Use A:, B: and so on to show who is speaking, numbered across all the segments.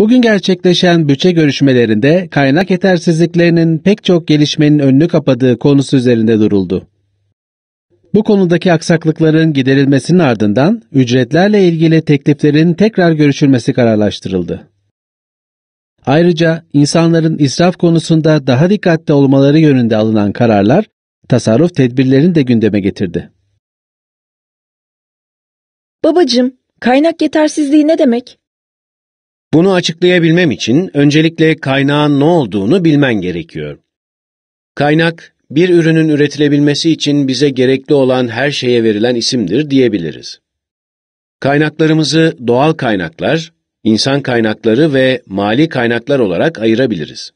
A: Bugün gerçekleşen bütçe görüşmelerinde kaynak yetersizliklerinin pek çok gelişmenin önünü kapadığı konusu üzerinde duruldu. Bu konudaki aksaklıkların giderilmesinin ardından ücretlerle ilgili tekliflerin tekrar görüşülmesi kararlaştırıldı. Ayrıca insanların israf konusunda daha dikkatli olmaları yönünde alınan kararlar tasarruf tedbirlerini de gündeme getirdi.
B: Babacım, kaynak yetersizliği ne demek?
C: Bunu açıklayabilmem için öncelikle kaynağın ne olduğunu bilmen gerekiyor. Kaynak, bir ürünün üretilebilmesi için bize gerekli olan her şeye verilen isimdir diyebiliriz. Kaynaklarımızı doğal kaynaklar, insan kaynakları ve mali kaynaklar olarak ayırabiliriz.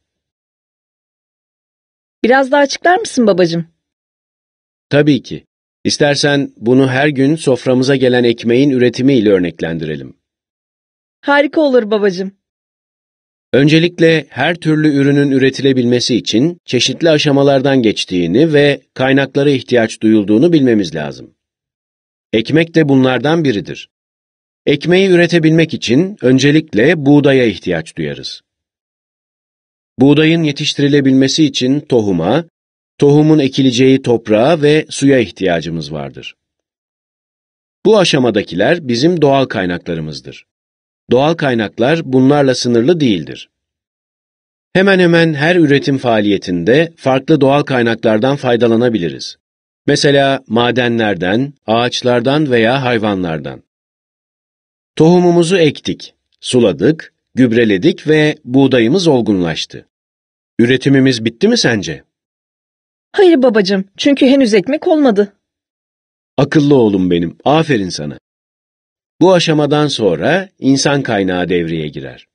B: Biraz daha açıklar mısın babacım?
C: Tabii ki. İstersen bunu her gün soframıza gelen ekmeğin üretimi ile örneklendirelim.
B: Harika olur babacım.
C: Öncelikle her türlü ürünün üretilebilmesi için çeşitli aşamalardan geçtiğini ve kaynaklara ihtiyaç duyulduğunu bilmemiz lazım. Ekmek de bunlardan biridir. Ekmeği üretebilmek için öncelikle buğdaya ihtiyaç duyarız. Buğdayın yetiştirilebilmesi için tohuma, tohumun ekileceği toprağa ve suya ihtiyacımız vardır. Bu aşamadakiler bizim doğal kaynaklarımızdır. Doğal kaynaklar bunlarla sınırlı değildir. Hemen hemen her üretim faaliyetinde farklı doğal kaynaklardan faydalanabiliriz. Mesela madenlerden, ağaçlardan veya hayvanlardan. Tohumumuzu ektik, suladık, gübreledik ve buğdayımız olgunlaştı. Üretimimiz bitti mi sence?
B: Hayır babacım, çünkü henüz ekmek olmadı.
C: Akıllı oğlum benim, aferin sana. Bu aşamadan sonra insan kaynağı devreye girer.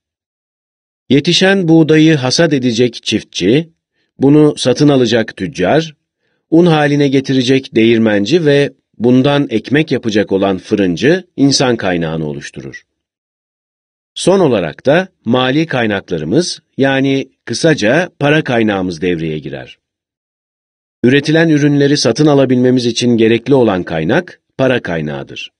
C: Yetişen buğdayı hasat edecek çiftçi, bunu satın alacak tüccar, un haline getirecek değirmenci ve bundan ekmek yapacak olan fırıncı insan kaynağını oluşturur. Son olarak da mali kaynaklarımız yani kısaca para kaynağımız devreye girer. Üretilen ürünleri satın alabilmemiz için gerekli olan kaynak para kaynağıdır.